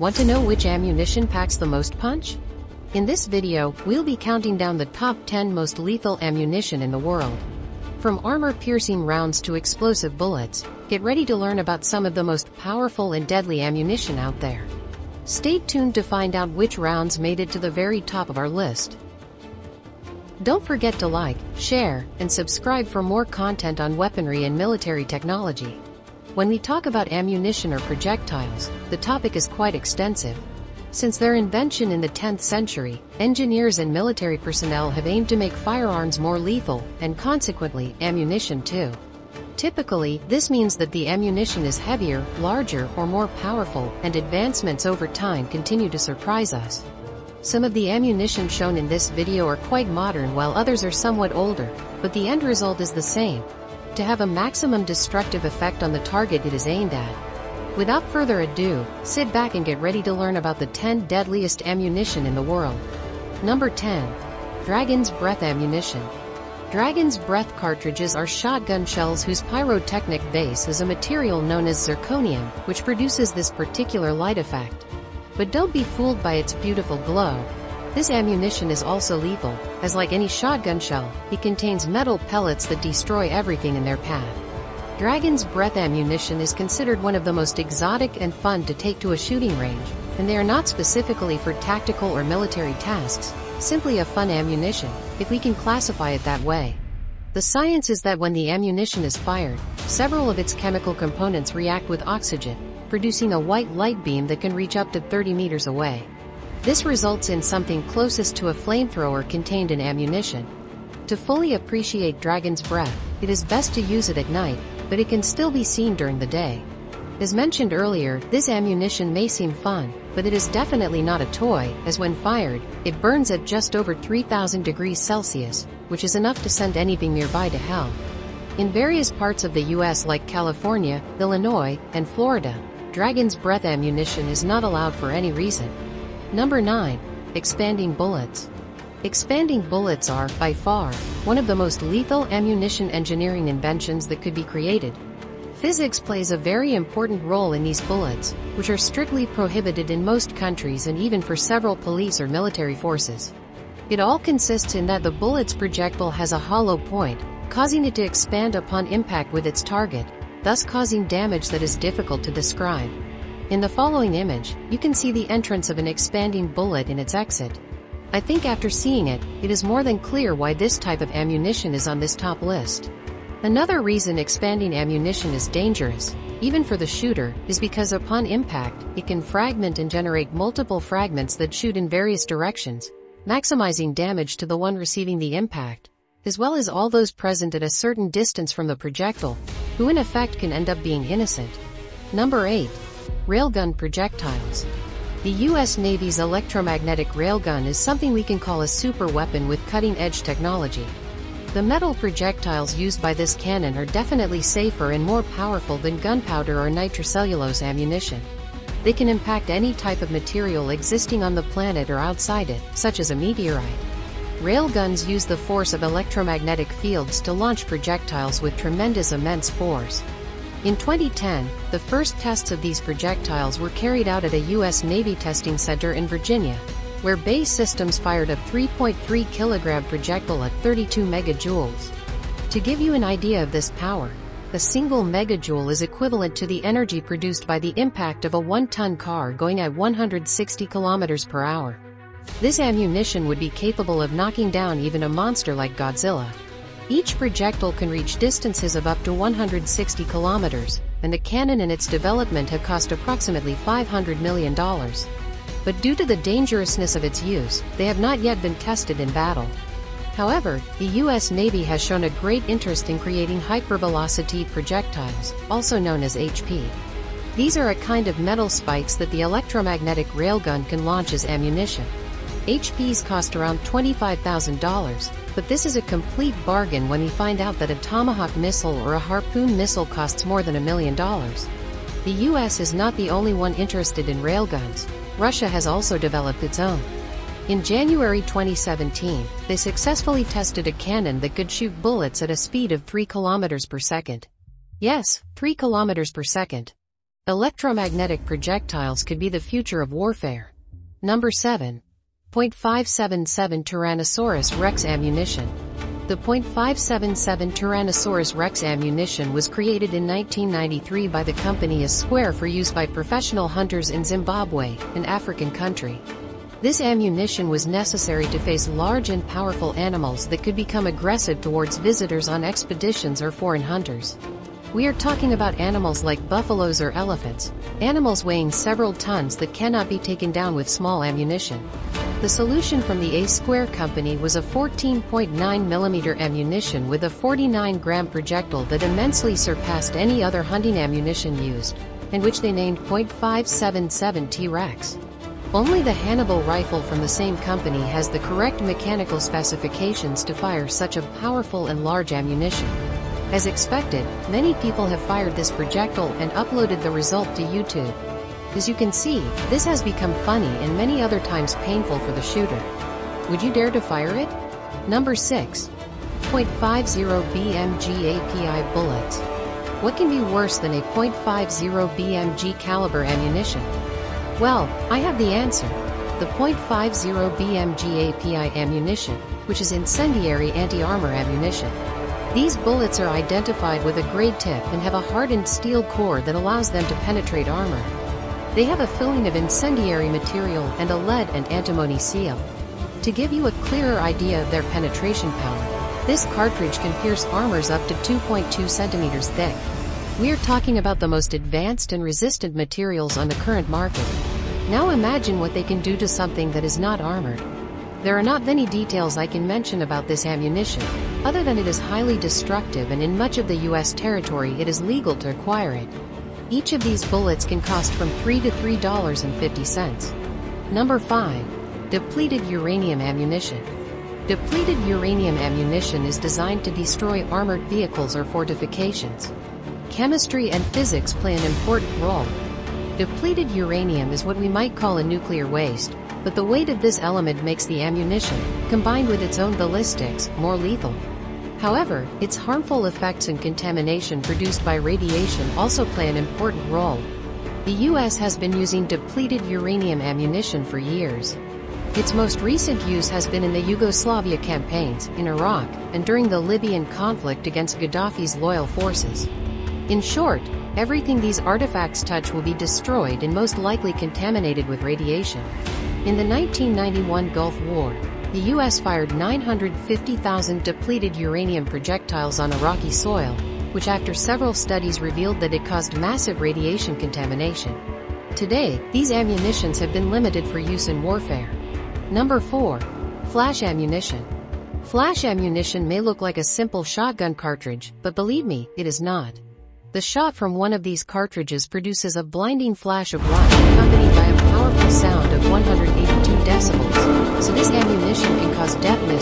Want to know which ammunition packs the most punch? In this video, we'll be counting down the top 10 most lethal ammunition in the world. From armor-piercing rounds to explosive bullets, get ready to learn about some of the most powerful and deadly ammunition out there. Stay tuned to find out which rounds made it to the very top of our list. Don't forget to like, share, and subscribe for more content on weaponry and military technology. When we talk about ammunition or projectiles, the topic is quite extensive. Since their invention in the 10th century, engineers and military personnel have aimed to make firearms more lethal, and consequently, ammunition too. Typically, this means that the ammunition is heavier, larger, or more powerful, and advancements over time continue to surprise us. Some of the ammunition shown in this video are quite modern while others are somewhat older, but the end result is the same. To have a maximum destructive effect on the target it is aimed at, Without further ado, sit back and get ready to learn about the 10 deadliest ammunition in the world. Number 10. Dragon's Breath Ammunition. Dragon's Breath cartridges are shotgun shells whose pyrotechnic base is a material known as zirconium, which produces this particular light effect. But don't be fooled by its beautiful glow. This ammunition is also lethal, as like any shotgun shell, it contains metal pellets that destroy everything in their path. Dragon's Breath ammunition is considered one of the most exotic and fun to take to a shooting range, and they are not specifically for tactical or military tasks, simply a fun ammunition, if we can classify it that way. The science is that when the ammunition is fired, several of its chemical components react with oxygen, producing a white light beam that can reach up to 30 meters away. This results in something closest to a flamethrower contained in ammunition. To fully appreciate Dragon's Breath, it is best to use it at night, but it can still be seen during the day. As mentioned earlier, this ammunition may seem fun, but it is definitely not a toy, as when fired, it burns at just over 3000 degrees Celsius, which is enough to send anything nearby to hell. In various parts of the US like California, Illinois, and Florida, Dragon's Breath ammunition is not allowed for any reason. Number 9. Expanding Bullets. Expanding bullets are, by far, one of the most lethal ammunition engineering inventions that could be created. Physics plays a very important role in these bullets, which are strictly prohibited in most countries and even for several police or military forces. It all consists in that the bullet's projectile has a hollow point, causing it to expand upon impact with its target, thus causing damage that is difficult to describe. In the following image, you can see the entrance of an expanding bullet and its exit. I think after seeing it, it is more than clear why this type of ammunition is on this top list. Another reason expanding ammunition is dangerous, even for the shooter, is because upon impact, it can fragment and generate multiple fragments that shoot in various directions, maximizing damage to the one receiving the impact, as well as all those present at a certain distance from the projectile, who in effect can end up being innocent. Number 8. Railgun projectiles. The U.S. Navy's electromagnetic railgun is something we can call a super weapon with cutting-edge technology. The metal projectiles used by this cannon are definitely safer and more powerful than gunpowder or nitrocellulose ammunition. They can impact any type of material existing on the planet or outside it, such as a meteorite. Railguns use the force of electromagnetic fields to launch projectiles with tremendous immense force. In 2010, the first tests of these projectiles were carried out at a U.S. Navy testing center in Virginia, where BAE Systems fired a 3.3 kilogram projectile at 32 megajoules. To give you an idea of this power, a single megajoule is equivalent to the energy produced by the impact of a one-ton car going at 160 kilometers per hour. This ammunition would be capable of knocking down even a monster like Godzilla. Each projectile can reach distances of up to 160 kilometers, and the cannon and its development have cost approximately $500 million. But due to the dangerousness of its use, they have not yet been tested in battle. However, the U.S. Navy has shown a great interest in creating hypervelocity projectiles, also known as HP. These are a kind of metal spikes that the electromagnetic railgun can launch as ammunition. HPs cost around $25,000, but this is a complete bargain when we find out that a Tomahawk missile or a Harpoon missile costs more than a million dollars. The US is not the only one interested in railguns. Russia has also developed its own. In January 2017, they successfully tested a cannon that could shoot bullets at a speed of 3 kilometers per second. Yes, 3 kilometers per second. Electromagnetic projectiles could be the future of warfare. Number 7. .577 Tyrannosaurus Rex Ammunition. The .577 Tyrannosaurus Rex ammunition was created in 1993 by the company A-Square for use by professional hunters in Zimbabwe, an African country. This ammunition was necessary to face large and powerful animals that could become aggressive towards visitors on expeditions or foreign hunters. We are talking about animals like buffaloes or elephants, animals weighing several tons that cannot be taken down with small ammunition. The solution from the A-Square company was a 14.9mm ammunition with a 49-gram projectile that immensely surpassed any other hunting ammunition used, and which they named .577 T-Rex. Only the Hannibal rifle from the same company has the correct mechanical specifications to fire such a powerful and large ammunition. As expected, many people have fired this projectile and uploaded the result to YouTube. As you can see, this has become funny and many other times painful for the shooter. Would you dare to fire it? Number 6. .50 BMG API bullets. What can be worse than a .50 BMG caliber ammunition? Well, I have the answer. The .50 BMG API ammunition, which is incendiary anti-armor ammunition. These bullets are identified with a grade tip and have a hardened steel core that allows them to penetrate armor. They have a filling of incendiary material and a lead and antimony seal. To give you a clearer idea of their penetration power, this cartridge can pierce armors up to 2.2 centimeters thick. We are talking about the most advanced and resistant materials on the current market. Now imagine what they can do to something that is not armored. There are not many details I can mention about this ammunition, other than it is highly destructive and in much of the US territory it is legal to acquire it. Each of these bullets can cost from 3 to $3.50. Number 5. Depleted uranium ammunition. Depleted uranium ammunition is designed to destroy armored vehicles or fortifications. Chemistry and physics play an important role, Depleted uranium is what we might call a nuclear waste, but the weight of this element makes the ammunition, combined with its own ballistics, more lethal. However, its harmful effects and contamination produced by radiation also play an important role. The U.S. has been using depleted uranium ammunition for years. Its most recent use has been in the Yugoslavia campaigns, in Iraq, and during the Libyan conflict against Gaddafi's loyal forces. In short, Everything these artifacts touch will be destroyed and most likely contaminated with radiation. In the 1991 Gulf War, the U.S. fired 950,000 depleted uranium projectiles on Iraqi soil, which after several studies revealed that it caused massive radiation contamination. Today, these ammunitions have been limited for use in warfare. Number 4. Flash ammunition. Flash ammunition may look like a simple shotgun cartridge, but believe me, it is not. The shot from one of these cartridges produces a blinding flash of light accompanied by a powerful sound of 182 decibels, so this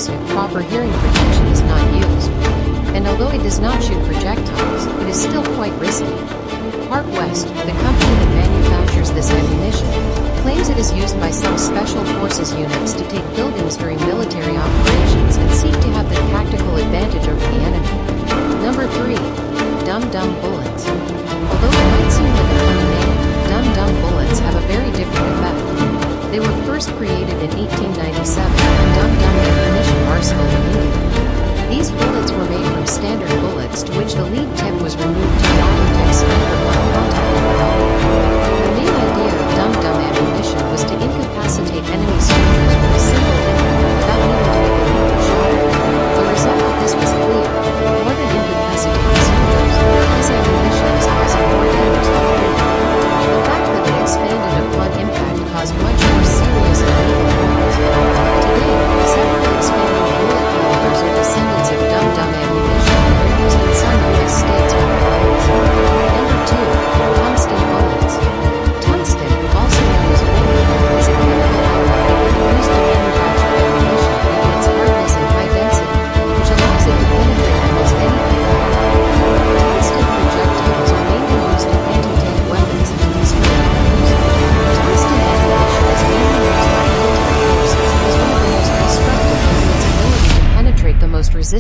if proper hearing protection is not used. And although it does not shoot projectiles, it is still quite risky. Park West, the company that manufactures this ammunition, claims it is used by some special forces units to take buildings during military operations and seek to have the tactical advantage over the enemy. Number 3. Dum Dum Bullets. Although it might seem like a funny name, Dum Dum Bullets have a very. They were first created in 1897 at Dum Dum Ammunition Arsenal in India. These bullets were made from standard bullets to which the lead tip was removed to not protect sniper while the The main idea of Dum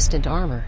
resistant armor.